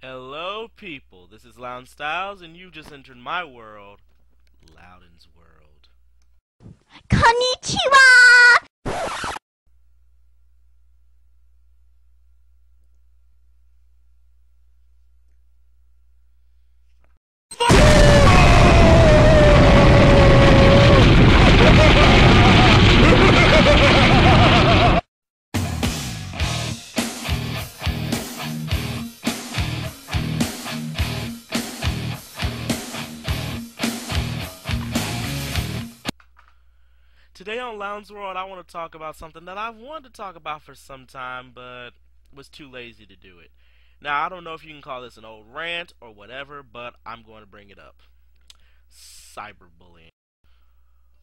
Hello, people. This is Louden Styles, and you just entered my world, Louden's World. こ Today on Louden's World, I want to talk about something that I've wanted to talk about for some time, but was too lazy to do it. Now, I don't know if you can call this an old rant or whatever, but I'm going to bring it up. Cyberbullying.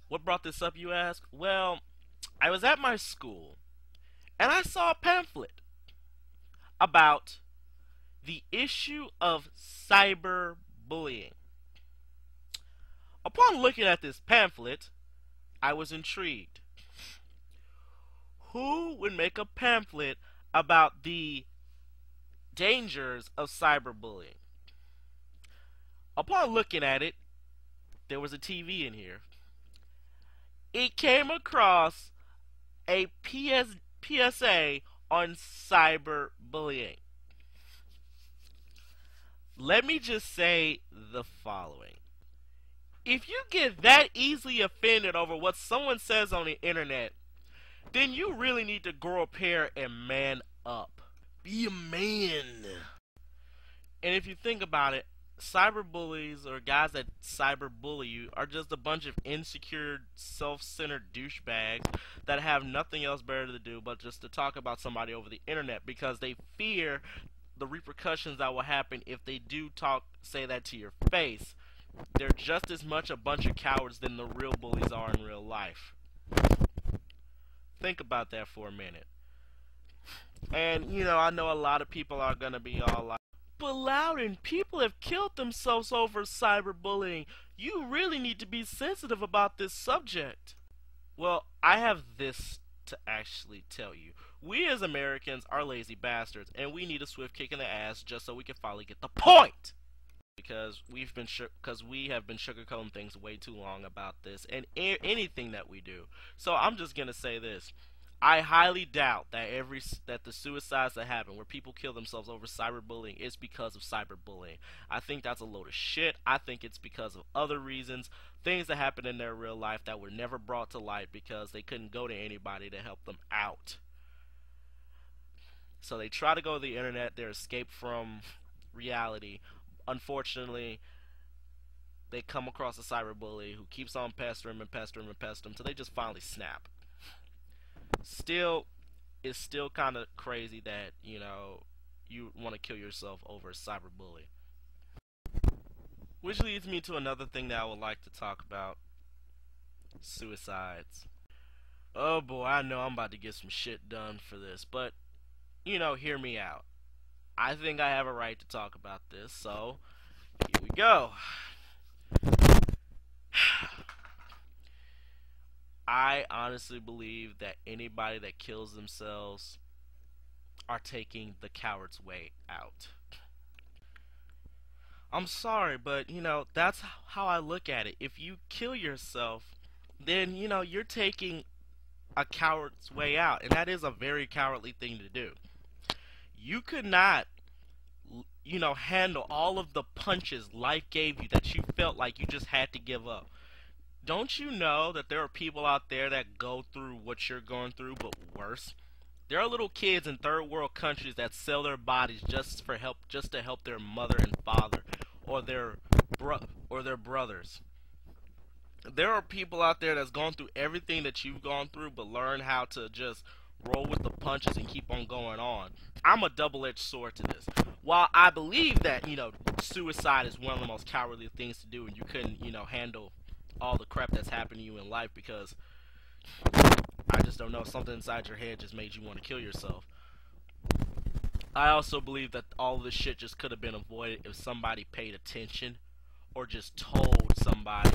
What brought this up, you ask? Well, I was at my school, and I saw a pamphlet about the issue of cyberbullying. Upon looking at this pamphlet, I was intrigued. Who would make a pamphlet about the dangers of cyberbullying? Upon looking at it, there was a TV in here. It came across a PS, PSA on cyberbullying. Let me just say the following if you get that easily offended over what someone says on the internet, then you really need to grow a pair and man up. Be a man. And if you think about it, cyberbullies or guys that cyberbully you are just a bunch of insecure, self-centered douchebags that have nothing else better to do but just to talk about somebody over the internet because they fear the repercussions that will happen if they do talk say that to your face they're just as much a bunch of cowards than the real bullies are in real life. Think about that for a minute. And, you know, I know a lot of people are going to be all like, but Louden, people have killed themselves over cyberbullying. You really need to be sensitive about this subject. Well, I have this to actually tell you. We as Americans are lazy bastards, and we need a swift kick in the ass just so we can finally get the point because we've been because we have been sugarcoating things way too long about this and anything that we do. So I'm just gonna say this: I highly doubt that every that the suicides that happen where people kill themselves over cyberbullying is because of cyberbullying. I think that's a load of shit. I think it's because of other reasons, things that happen in their real life that were never brought to light because they couldn't go to anybody to help them out. So they try to go to the internet, their escape from reality, unfortunately, they come across a cyberbully who keeps on pestering and pestering and pestering until they just finally snap. Still, it's still kind of crazy that, you know, you want to kill yourself over a cyberbully. Which leads me to another thing that I would like to talk about. Suicides. Oh boy, I know I'm about to get some shit done for this, but, you know, hear me out. I think I have a right to talk about this, so here we go. I honestly believe that anybody that kills themselves are taking the coward's way out. I'm sorry, but you know, that's how I look at it. If you kill yourself, then you know, you're taking a coward's way out, and that is a very cowardly thing to do you could not you know handle all of the punches life gave you that you felt like you just had to give up. Don't you know that there are people out there that go through what you're going through but worse? There are little kids in third world countries that sell their bodies just for help just to help their mother and father or their bro or their brothers. There are people out there that's gone through everything that you've gone through but learn how to just roll with the punches and keep on going on. I'm a double-edged sword to this. While I believe that, you know, suicide is one of the most cowardly things to do and you couldn't, you know, handle all the crap that's happened to you in life because I just don't know, something inside your head just made you want to kill yourself. I also believe that all this shit just could have been avoided if somebody paid attention or just told somebody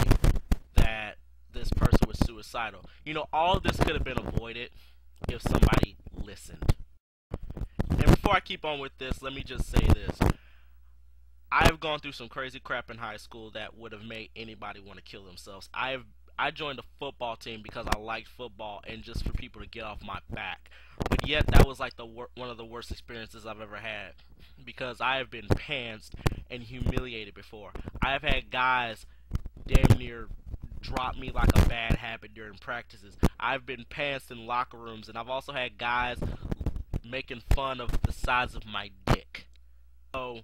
that this person was suicidal. You know, all this could have been avoided if somebody listened. And before I keep on with this, let me just say this. I've gone through some crazy crap in high school that would have made anybody want to kill themselves. I've I joined a football team because I liked football and just for people to get off my back. But yet that was like the one of the worst experiences I've ever had because I have been pantsed and humiliated before. I have had guys damn near drop me like a bad habit during practices. I've been pantsed in locker rooms and I've also had guys making fun of the size of my dick. So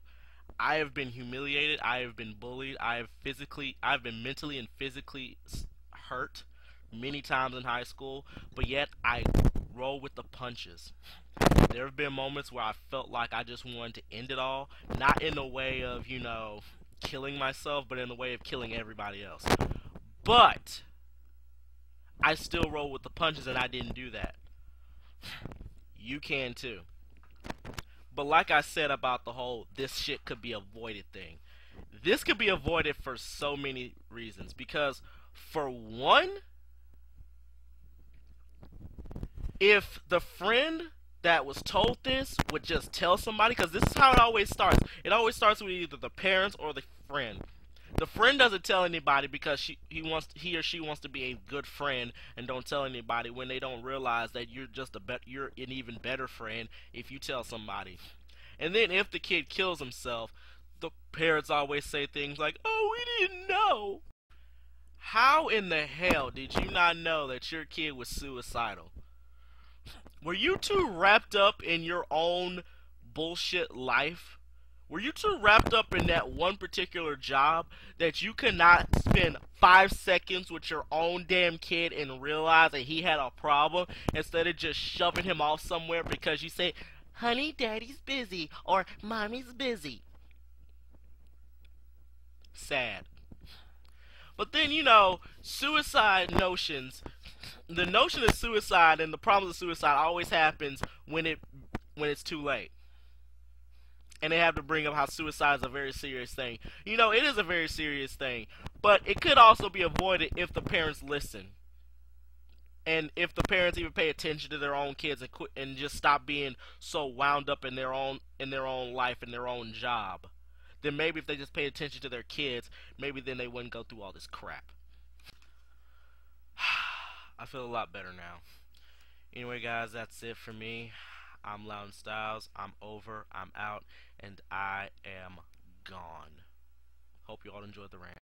I have been humiliated. I have been bullied. I have physically, I've been mentally and physically hurt many times in high school, but yet I roll with the punches. There have been moments where I felt like I just wanted to end it all, not in the way of, you know, killing myself, but in the way of killing everybody else. But I still roll with the punches and I didn't do that. You can too. But like I said about the whole this shit could be avoided thing, this could be avoided for so many reasons. Because, for one, if the friend that was told this would just tell somebody, because this is how it always starts. It always starts with either the parents or the friend. The friend doesn't tell anybody because she he wants he or she wants to be a good friend and don't tell anybody when they don't realize that you're just a bet you're an even better friend if you tell somebody. And then if the kid kills himself, the parents always say things like, "Oh, we didn't know." How in the hell did you not know that your kid was suicidal? Were you too wrapped up in your own bullshit life were you too wrapped up in that one particular job that you could not spend five seconds with your own damn kid and realize that he had a problem instead of just shoving him off somewhere because you say, honey, daddy's busy or mommy's busy? Sad. But then, you know, suicide notions, the notion of suicide and the problems of suicide always happens when it when it's too late and they have to bring up how suicide is a very serious thing. You know, it is a very serious thing, but it could also be avoided if the parents listen. And if the parents even pay attention to their own kids and quit and just stop being so wound up in their own in their own life and their own job, then maybe if they just pay attention to their kids, maybe then they wouldn't go through all this crap. I feel a lot better now. Anyway, guys, that's it for me. I'm Louden Styles. I'm over. I'm out and I am gone. Hope you all enjoyed the rant.